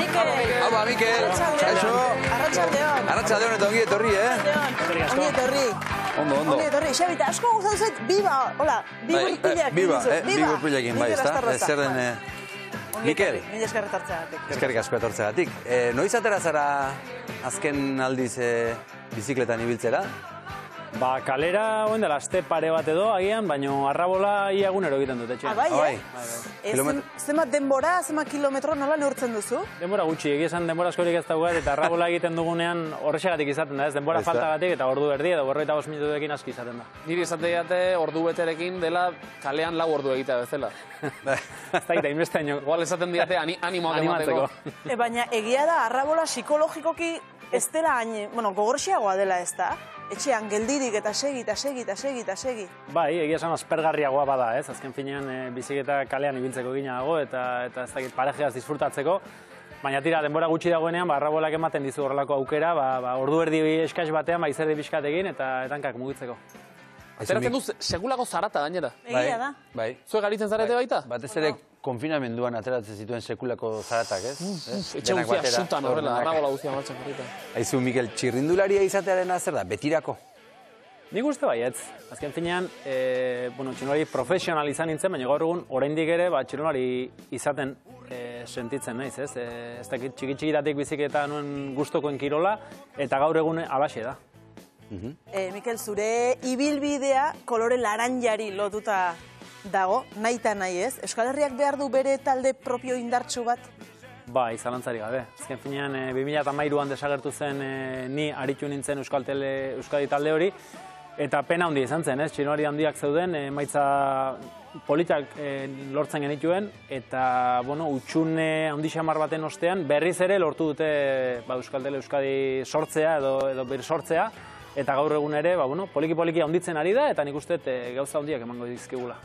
Mikel. Haupa, Mikel. Kaixo. Arratxaldeon. Arratxaldeon eta ongi etorri, eh? Ongi etorri. Ondo, ondo. Ongi etorri. Xabita, asko gustatu zait, biba, hola, bi Bai, gurpilak. eh, Biba, eh? Bi gurpilekin, bai, ezta? Astarroza. Zer den, eh, Mikel. Mila esker etortzeagatik. eskerrik asko etortzegatik. Eh, noiz atera zara azken aldiz eh, bizikletan ibiltzera? Ba, kalera oen dela aste pare bat edo, agian, baino arrabola ia egunero egiten dut, etxe. Ah, bai, Ah, bai. eh? Eh, Kilomet- zen- Zenbat denbora, zenbat kilometro, nola neurtzen duzu? Denbora gutxi, egia esan denbora askorik ez daugat, eta arrabola egiten dugunean horrexegatik izaten da, ez? Denbora faltagatik eta ordu erdi edo borroita bost minutuekin aski izaten da. Niri esate diate ordu beterekin dela kalean lau ordu egitea bezala. Ez da, eta inbesteaino. Igual esaten diate ani, animoak emateko. E, baina egia da, arrabola psikologikoki ez dela hain, bueno, gogorxiagoa dela ez da? Etxean geldirik eta segi, eta segi, eta segi, eta segi. Bai, egia esan aspergarriagoa bada, ez? Azken finean e, biziketa kalean ibiltzeko gina dago eta eta ez dakit parejeaz disfrutatzeko. Baina tira, denbora gutxi dagoenean, ba, arrabolak ematen dizu horrelako aukera, ba, ba, ordu erdi eskaz batean, ba, izerdi pixkat egin eta etankak mugitzeko. Ateratzen du se- segulako zarata gainera. Egia da. Bai. Zue garitzen zarete baita? Batez ere konfinamenduan ateratzen zituen sekulako zaratak, ez? Ez? Etxe guztia sutan horrela, arrabola guztia martxan jarrita. Aizu, Mikel, txirrindularia izatearen zer da? Betirako? Nik uste baietz. Azken finean, e, bueno, txinolari profesional izan nintzen, baina gaur egun oraindik ere ba, txinolari izaten e, sentitzen naiz, ez? E, ez dakit txiki txikitatik biziketa nuen gustokoen kirola, eta gaur egun alaxe da. E, Mikel, zure ibilbidea kolore laranjari lotuta dago, nahi eta nahi ez? Euskal Herriak behar du bere talde propio indartsu bat? Ba, izalantzarik gabe. Azken finean, e, 2008an desagertu zen e, ni aritu nintzen Euskal Tele, Euskadi talde hori, eta pena handia izan zen, ez? Txinolari handiak zeuden, e, maitza politak e, lortzen genituen, eta, bueno, utxune handi xamar baten ostean, berriz ere lortu dute ba, Euskal Tele Euskadi sortzea edo, edo bir sortzea, eta gaur egun ere, ba, bueno, poliki-poliki handitzen ari da, eta nik uste e, gauza handiak emango dizkigula.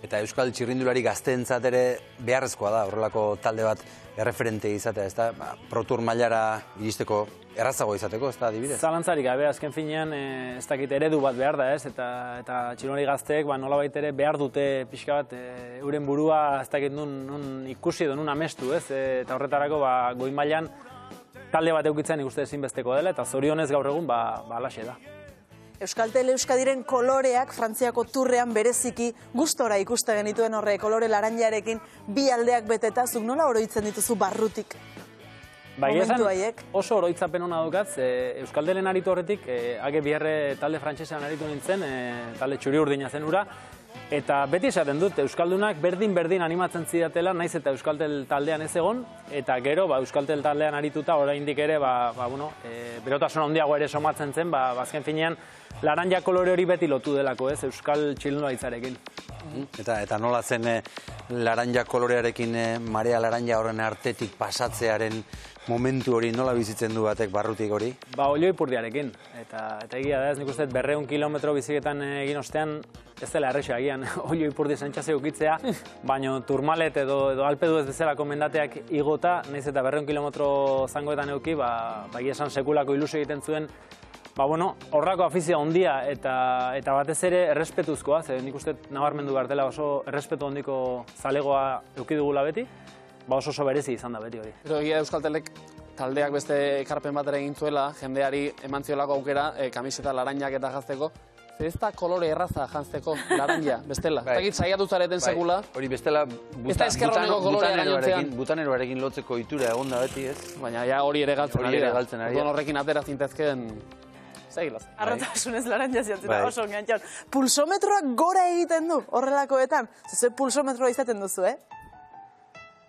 Eta Euskal txirrindulari gazteentzat ere beharrezkoa da horrelako talde bat erreferente izatea, ez da? Ba, Pro Tour mailara iristeko errazago izateko, ez da, adibidez? Zalantzarik gabe, azken finean, e, ez dakit eredu bat behar da, ez? Eta, eta txilonari gazteek, ba, nolabait ere behar dute pixka bat, e, euren burua, ez dakit nun, nun ikusi edo nun amestu, ez? Eta horretarako, ba, goi mailan talde bat eukitzen ikuste ezinbesteko dela, eta zorionez gaur egun, ba, ba alaxe da. Euskal Tele Euskadiren koloreak Frantziako turrean bereziki gustora ikuste genituen horre kolore laranjarekin bi aldeak beteta, zuk nola oroitzen dituzu barrutik? Bai, Momentu haiek. oso oroitzapen hona daukat, e, Euskaldelen aritu horretik, e, age biharre talde frantsesean aritu nintzen, e, talde txuri urdina zen ura, eta beti esaten dut, Euskaldunak berdin-berdin animatzen zidatela, naiz eta Euskaltel taldean ez egon, eta gero, ba, Euskaltel taldean arituta, oraindik ere, ba, ba, bueno, e, berotasun handiago ere somatzen zen, ba, bazken finean, laranja kolore hori beti lotu delako, ez, Euskal txilnoaitzarekin. Eta, eta nola zen eh, laranja kolorearekin eh, marea laranja horren artetik pasatzearen momentu hori nola bizitzen du batek barrutik hori? Ba, olioi purdiarekin. Eta, eta egia da, ez nik uste berreun kilometro biziketan egin ostean, ez dela erresa agian olioi purdi zentxazio ukitzea, baino turmalet edo, edo alpedu ez bezalako mendateak igota, naiz eta berreun kilometro zangoetan euki, ba, ba esan sekulako ilusio egiten zuen, Ba, bueno, horrako afizia ondia eta, eta batez ere errespetuzkoa, ze nik uste nabarmendu behar dela oso errespetu hondiko zalegoa euki dugula beti, ba oso oso berezi izan da beti hori. Pero egia Euskaltelek taldeak beste ekarpen batera egin zuela, jendeari eman ziolako aukera, e, kamiseta laranjak eta jazteko. Ez da kolore erraza jantzeko laranja, bestela. Bai. Bai. Takit saiatu zareten sekula. Hori bestela Ez da gainontzean. butaneroarekin lotzeko itura egon da beti, ez? Baina ja hori ere galtzen Hori ari ere da. galtzen ari da. Orduan horrekin atera zintezkeen... Zegilaz. Arrotasunez laranja ziatzen Bai. oso ongiantxon. Pulsometroak gora egiten du horrelakoetan. Zuze pulsometroa izaten duzu, eh?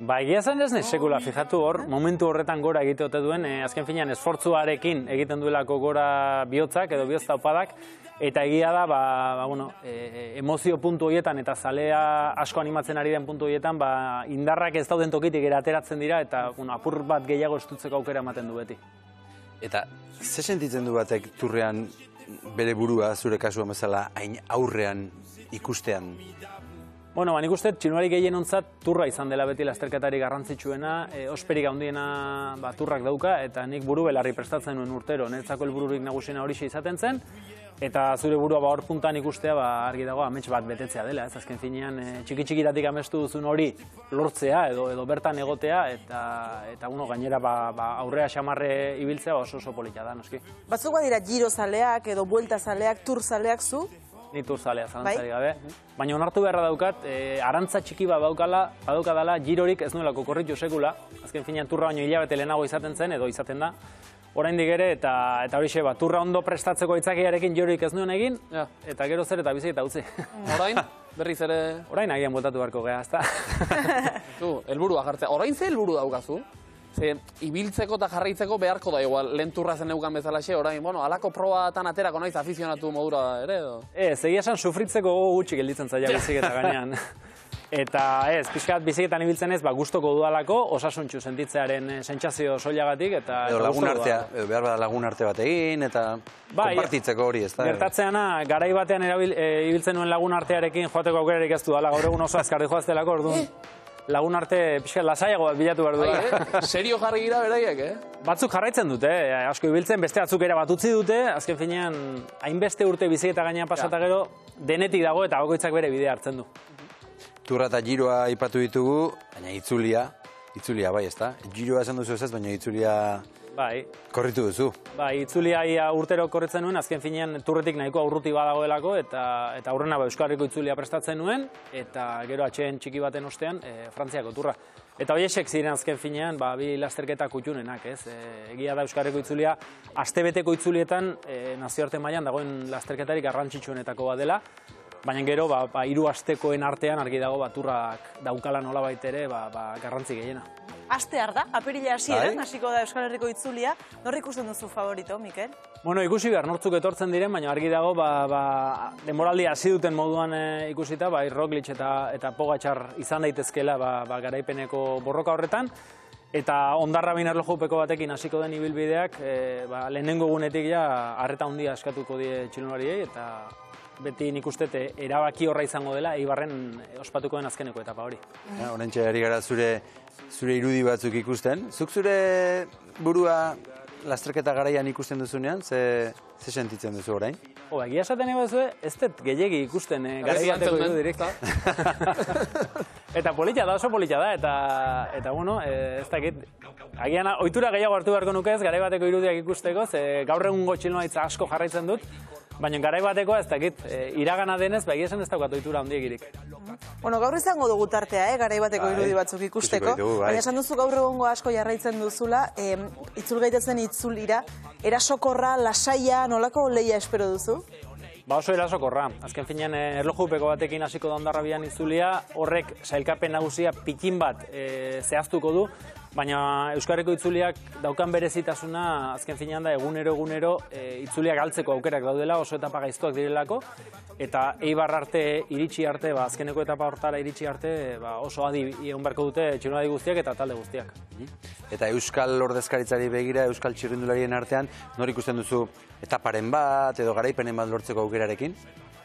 Ba, egia esan ez sekula, fijatu hor, momentu horretan gora egite ote duen, eh, azken finean esfortzuarekin egiten duelako gora bihotzak edo bihotz taupadak, eta egia da, ba, ba, bueno, e, emozio puntu horietan eta zalea asko animatzen ari den puntu horietan, ba, indarrak ez dauden tokitik ere ateratzen dira, eta bueno, apur bat gehiago estutzeko aukera ematen du beti. Eta ze sentitzen du batek turrean bere burua zure kasuan bezala hain aurrean ikustean? Bueno, ba, nik uste txinulari gehien ontzat turra izan dela beti lasterketari garrantzitsuena, e, osperik handiena ba, turrak dauka, eta nik buru belarri prestatzen nuen urtero, niretzako helbururik nagusiena horixe izaten zen, Eta zure burua ba hor puntan ikustea ba argi dago amets bat betetzea dela, ez? Azken finean e, txiki txikiratik amestu duzun hori lortzea edo edo bertan egotea eta eta uno gainera ba, ba aurrea xamarre ibiltzea ba oso oso polita da, noski. Batzuk badira giro zaleak edo buelta zaleak, tur zaleak zu, Ni turzalea zalantzari gabe. Baina onartu beharra daukat, e, arantza txiki bat baukala, badaukadala, girorik ez nuelako korritu sekula. Azken finean turra baino hilabete lehenago izaten zen, edo izaten da. Oraindik ere, eta, eta horixe, ba, turra ondo prestatzeko itzakiarekin girorik ez nuen egin, Ja. eta gero zer eta bizi eta utzi. Orain, berriz ere, Orain agian botatu beharko geha, ezta? du, helburua jartzea. Orain ze helburu daukazu? Ze, ibiltzeko eta jarraitzeko beharko da igual, lehen turra zen neukan bezalaxe, orain, bueno, alako probatan aterako naiz afizionatu modura ere, edo? Ez, egia esan sufritzeko gogo gutxi gelditzen zaila biziketa gainean. Eta ez, pixkat biziketan ibiltzen ez, ba, gustoko dudalako, osasuntxu sentitzearen eh, sentsazio soilagatik, eta... Edo eta lagun artea, edo behar bada lagun arte bat egin, eta Bai, konpartitzeko hori, ez da? Gertatzeana, garai batean erabil, e, ibiltzen nuen lagun artearekin joateko aukerarik ez du, ala, gaur egun oso azkarri joaztelako, orduan. Lagun arte, pixka, lasaiago bat bilatu behar du. Bai, eh? Serio jarri gira beraiek, eh? Batzuk jarraitzen dute, eh? asko ibiltzen, beste batzuk ere bat utzi dute, azken finean, hainbeste urte biziketa gainean pasata gero, denetik dago eta bakoitzak bere bidea hartzen du. Turra eta giroa aipatu ditugu, baina itzulia, itzulia bai, ez da? Giroa esan duzu ez ez, baina itzulia Bai, korritu duzu. bai, itzulia ia urtero korretzen nuen, azken finean turretik nahiko aurruti badagoelako, eta, eta aurrena ba, Euskal Herriko itzulia prestatzen nuen, eta gero atxeen txiki baten ostean, e, Frantziako turra. Eta horiek ziren azken finean, ba, bi lasterketa kutxunenak, ez? E, egia da Euskal Herriko itzulia, astebeteko itzulietan e, nazioarte mailan dagoen lasterketarik garrantzitsuenetako bat dela, baina gero, ba, ba, hiru astekoen artean argi dago baturrak daukala nolabait ere, ba, ba, garrantzi gehiena. Astear da, apirila hasieran, Bai. hasiko da Euskal Herriko itzulia. Nor ikusten duzu favorito, Mikel? Bueno, ikusi behar nortzuk etortzen diren, baina argi dago, ba, ba, demoraldi hasi duten moduan e, ikusita, ba, Roglic eta, eta Pogacar izan daitezkela ba, ba, garaipeneko borroka horretan, eta ondarra bain erlojupeko batekin hasiko den ibilbideak, e, ba, lehenengo egunetik ja, arreta handia eskatuko die txilunariei, eta beti nik uste te erabaki horra izango dela, eibarren eh, ospatuko den azkeneko etapa hori. Ja, Horentxe ari gara zure, zure irudi batzuk ikusten. Zuk zure burua lasterketa garaian ikusten duzunean, ze, ze sentitzen duzu orain? Jo, egia esaten ego ez dut gehiegi ikusten, eh, garai bateko. Eta polita da, oso polita da, eta, eta bueno, e, ez dakit, agian ohitura gehiago hartu beharko nuke ez, garai bateko irudiak ikusteko, ze gaur egungo txilnoaitza asko jarraitzen dut, baina garai bateko ez dakit, e, iragana denez, ba, egia esan ez daukat ohitura handiegirik. Bueno, gaur izango dugu tartea, eh, garai bateko Bai, irudi batzuk ikusteko. ditugu, bai. Baina esan duzu gaur egongo asko jarraitzen duzula, em, itzul gaitezen itzulira, erasokorra, lasaia, nolako leia espero duzu? Ba oso erasokorra. Azken finean eh, erlojupeko batekin hasiko da ondarrabian itzulia, horrek sailkapen nagusia pikin bat eh, zehaztuko du, baina Euskarriko itzuliak daukan berezitasuna azken finean da egunero egunero eh, itzuliak galtzeko aukerak daudela, oso etapa gaiztoak direlako, eta Eibar arte iritsi arte, ba, azkeneko etapa hortara iritsi arte, ba, oso adi egon beharko dute txirunadi guztiak eta talde guztiak. Eta Euskal ordezkaritzari begira, Euskal txirrindularien artean, nor ikusten duzu etaparen bat edo garaipenen bat lortzeko aukerarekin?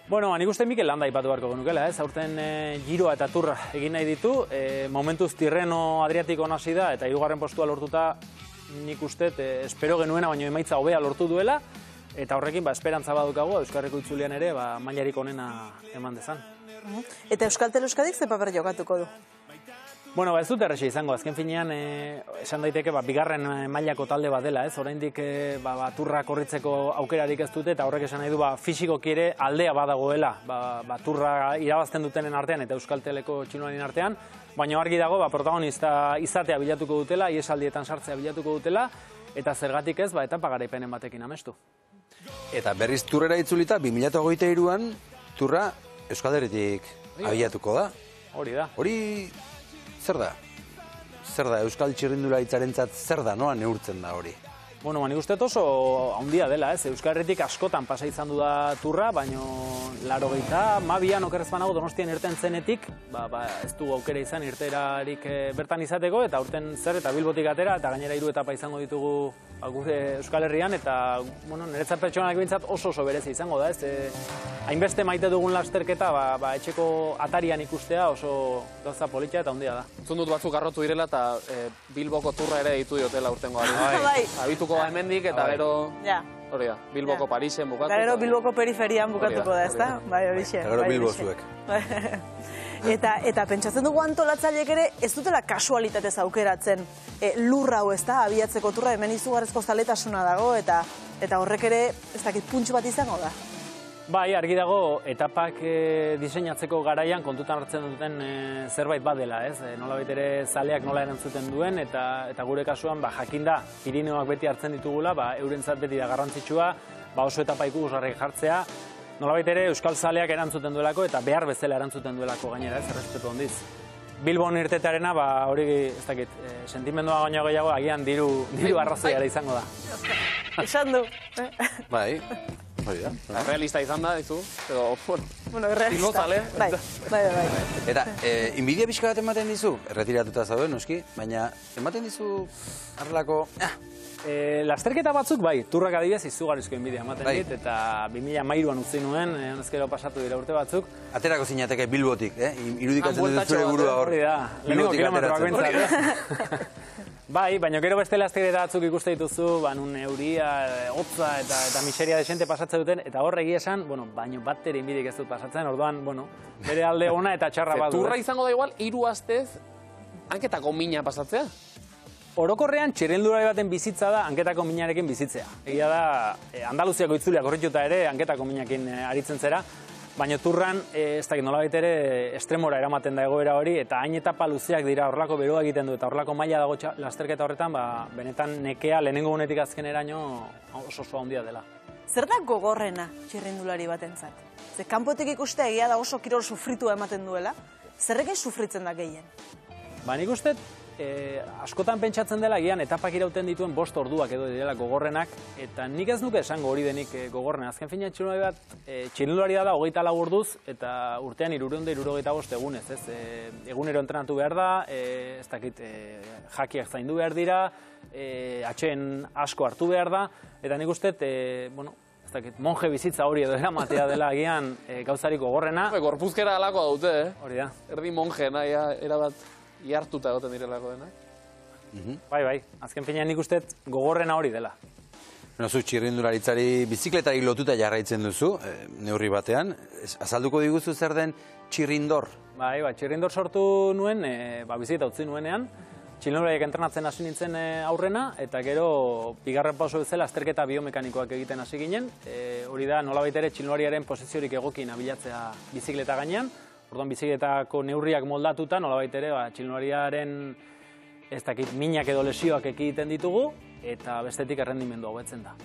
Bueno, nik uste Mikel Landa ipatu beharko genukela, ez? Aurten e, giroa eta turra egin nahi ditu, e, momentuz Tirreno Adriatiko hasi da, eta hirugarren postua lortuta nik uste, e, espero genuena, baino emaitza hobea lortu duela, eta horrekin, ba, esperantza badukago, Euskarriko itzulian ere, ba, mailarik onena eman dezan. Eta Euskal Teleuskadik ze paper jokatuko du? Bueno, ba, ez dut errexi izango, azken finean, e, esan daiteke, ba, bigarren eh, mailako talde bat dela, ez? Oraindik e, ba, ba, turra korritzeko aukerarik ez dute, eta horrek esan nahi du, ba, fisikoki ere aldea badagoela, ba, ba, turra irabazten dutenen artean eta Euskal Teleko txinuanin artean, baina argi dago, ba, protagonista izatea bilatuko dutela, iesaldietan sartzea bilatuko dutela, eta zergatik ez, ba, etapa garaipenen batekin amestu. Eta berriz turrera itzulita, 2023an turra Euskal Herritik abiatuko da. Hori da. Hori zer da? Zer da, Euskal txirrindularitzarentzat zer da, noa neurtzen da hori? Bueno, ba, nik uste oso handia dela, ez? Euskal Herritik askotan pasa izan du da turra, baino laro gehieta, mabian okerrez banago donostian irten zenetik, ba, ba, ez du aukera izan irterarik eh, bertan izateko, eta urten zer eta bilbotik atera, eta gainera hiru etapa izango ditugu ba, gure Euskal Herrian, eta bueno, niretzat pertsonak bintzat oso oso berezi izango da, ez? E, hainbeste maite dugun lasterketa, ba, ba, etxeko atarian ikustea oso gauza politia eta handia da. Entzun dut batzuk arrotu direla eta e, Bilboko turra ere ditu diotela urtengoari. Bai. Abitu abiatuko da hemendik, eta Bai. gero... Ja. Hori da, Bilboko Ja. Parisen bukatu. Eta gero Bilboko periferian bukatuko da, Hori da, ezta? hori Bai, horixe. Eta gero bai, Bilbo zuek. eta, eta pentsatzen dugu antolatzaileek ere ez dutela kasualitatez aukeratzen e, lur hau ez da, abiatzeko turra, hemen izugarrezko zaletasuna dago, eta eta horrek ere, ez dakit, puntxu bat izango da. Bai, argi dago, etapak e, diseinatzeko garaian kontutan hartzen duten e, zerbait badela, ez? E, nola ere zaleak nola erantzuten duen, eta, eta gure kasuan, ba, jakinda, Pirineoak beti hartzen ditugula, ba, eurentzat beti da garrantzitsua, ba, oso etapa ikusgarri jartzea, nolabait ere Euskal Zaleak erantzuten duelako eta behar bezala erantzuten duelako gainera, ez, errespetu handiz. Bilbon irtetearena, ba, hori, ez dakit, e, sentimendua baino gehiago, agian diru, diru arrazoiara izango da. Esan du. eh? Bai, hori da. Eta Realista izan da, dizu. Edo, bueno, bueno, realista. Bilbozale, Bai, bai, bai. Eta, e, inbidia pixka bat ematen dizu, erretiratuta zaude, noski, baina ematen dizu harlako, ah, E, lasterketa batzuk bai, turrak adibidez izugarrizko inbidia ematen Bai. dit, eta 2013an utzi nuen, e, honezkero pasatu dira urte batzuk. aterako zinateke Bilbotik, eh? irudikatzen dut zure burua hor. Hori da, lehenengo kilometroak bentsat. bai, baina gero beste lasterketa batzuk ikuste dituzu, ba, nun euria, hotza eta, eta miseria desente pasatzen duten, eta hor egia esan, bueno, baino bat ere inbidik ez dut pasatzen, orduan, bueno, bere alde ona eta txarra bat turra eh? izango da igual, hiru astez, hanketako mina pasatzea. Orokorrean txirrindulari baten bizitza da hanketako minarekin bizitzea. Egia da, eh, Andaluziako itzulia korrituta ere hanketako minakin eh, aritzen zera, baina turran, eh, ez dakit nolabait ere, estremora eramaten da egoera hori, eta hain etapa luzeak dira horrelako beroa egiten du, eta horrelako maila dago txa- lasterketa horretan, ba, benetan nekea lehenengo gunetik azkeneraino oso oso handia dela. Zer da gogorrena txirrindulari batentzat? Ze kanpotik ikustea egia da oso kirol sufritua ematen duela, zerrekin sufritzen da gehien? Ba, nik uste, e, askotan pentsatzen dela, gian etapak irauten dituen bost orduak edo direla gogorrenak, eta nik ez nuke esango hori denik e, gogorrena. Azken fina txirulari bat, e, txirulari da hogeita lau orduz, eta urtean irureunde irurogeita bost egunez, ez? E, egunero entrenatu behar da, e, ez dakit, e, jakiak zaindu behar dira, e, atxeen asko hartu behar da, eta nik uste, e, bueno, ez dakit, monje bizitza hori edo eramatea dela agian e, gauzarik gogorrena. Gorpuzkera alakoa dute, eh? Hori da. Erdi monje, nahi, erabat, ihartuta egoten direlako denak. Bai, bai. Azken finean nik uste gogorrena hori dela. Bueno, zu txirrindularitzari bizikletari lotuta jarraitzen duzu, eh, neurri batean. Ez, azalduko diguzu zer den txirrindor. Bai, ba, txirrindor sortu nuen, e, ba, bizita utzi nuenean, txilnolariak entrenatzen hasi nintzen e, aurrena, eta gero, bigarren pauso bezala, azterketa biomekanikoak egiten hasi ginen. E, hori da, nolabait ere, txilnolariaren posiziorik egokin abilatzea bizikleta gainean. Orduan, bizikletako neurriak moldatuta, nolabait ere, ba, txilnolariaren ez dakit, minak edo lesioak ekiten ditugu, eta bestetik errendimendu hobetzen da.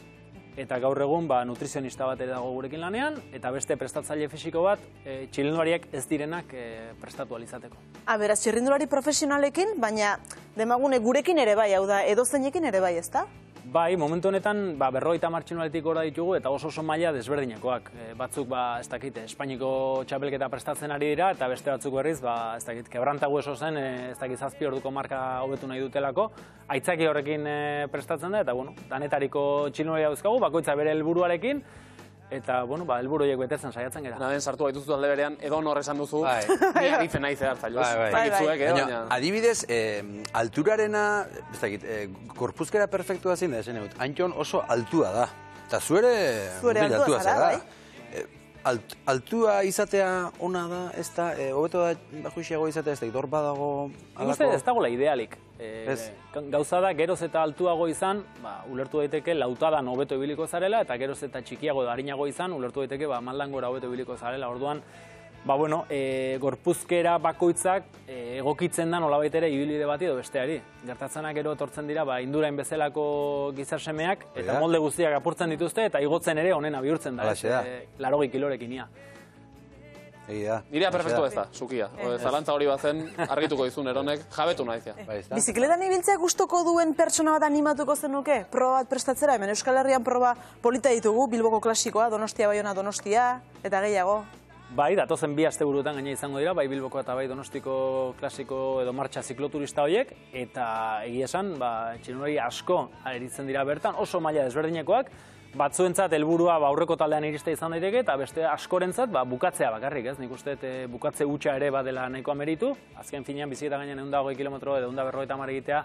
Eta gaur egun ba, nutrizionista bat ere dago gurekin lanean, eta beste prestatzaile fisiko bat, e, txilindulariak ez direnak e, prestatu alizateko. Ah, beraz, txirrindulari profesionalekin, baina demagune gurekin ere bai, hau da, edozeinekin ere bai, ezta? Bai, momentu honetan ba, berroita martxinaletik gora ditugu eta oso oso maila desberdinekoak. E, batzuk, ba, ez dakit, Espainiko txapelketa prestatzen ari dira, eta beste batzuk berriz, ba, ez dakit, kebranta hueso zen, e, ez dakit, zazpi orduko marka hobetu nahi dutelako, aitzaki horrekin e, prestatzen da, eta, bueno, danetariko txilinoria dauzkagu, bakoitza bere helburuarekin, eta, bueno, ba, helburu horiek betetzen saiatzen gara. Naden sartu baituzu alde berean, edo nor esan duzu, Bai. ni aritzen nahi zehar zailuz. Bai, bai. Bai, bai. Zuek, eh, Baina, adibidez, eh, alturarena, ez dakit, eh, gorpuzkera perfektua zein da, esan egut, Antxon oso altua da. Eta zuere, Zu ere mutil altua zara, bai. Eh, alt, altua izatea ona da, ez da, eh, hobeto da bajuixiago izatea, ez da, idor badago uste ez dagoela idealik. E. Gauza da, geroz eta altuago izan, ba, ulertu daiteke lautadan hobeto ibiliko zarela, eta geroz eta txikiago edo harinago izan, ulertu daiteke ba, maldan gora hobeto ibiliko zarela. Orduan, ba, bueno, e, gorpuzkera bakoitzak e, egokitzen da nolabait ere ibilbide bati edo besteari. Gertatzenak gero etortzen dira, ba, indurain bezalako gizarsemeak, eta da. molde guztiak apurtzen dituzte, eta igotzen ere onena bihurtzen da. Halaxe da. E, larogi kilorekin ia. Egi da. Nirea perfektu ez da, zukia. O, Zalantza hori bazen, argituko dizun eronek, jabetu naizia. Bai, ez da? Bizikletan ibiltzea gustoko duen pertsona bat animatuko zenuke? Proba bat prestatzera, hemen Euskal Herrian proba polita ditugu, Bilboko klasikoa, Donostia Baiona Donostia, eta gehiago. Bai, datozen bi asteburuetan gaina izango dira, bai Bilboko eta bai Donostiko klasiko edo martxa zikloturista horiek, eta egia esan, ba, txinurari asko eritzen dira bertan, oso maila desberdinekoak, batzuentzat helburua ba, aurreko taldean iriste izan daiteke, eta beste askorentzat ba, bukatzea bakarrik, ez? Nik uste eh, bukatze hutsa ere badela nahiko meritu, azken finean biziketa gainean egun dago kilometro edo egun da berrogeita hamar egitea,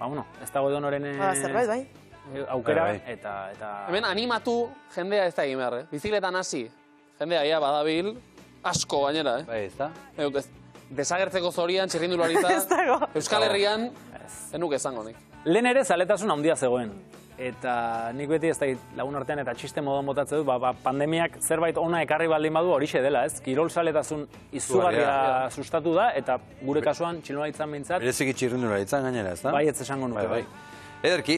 ba, bueno, ez dago edonoren... eh, Ba, zerbait, bai. eh, aukera, Bai, bai. eta... eta... Hemen animatu jendea ez da egin behar, eh? Bizikletan hasi. Jendea ia badabil, asko gainera, eh? Bai, ez da? Eut, ez, desagertzeko zorian, txirrindularitza, Ez. Euskal Herrian, zenuk esango nik. Lehen ere zaletasun handia zegoen. Eta nik beti ez da lagun artean eta txiste moduan botatzen dut, ba, ba, pandemiak zerbait ona ekarri baldin badu horixe dela, ez? Kirol zaletasun izugarria sustatu da, eta gure kasuan txilonaritzan bintzat, Bereziki txirrindularitzan gainera, ez da? bai ez esango nuke, bai. Ederki,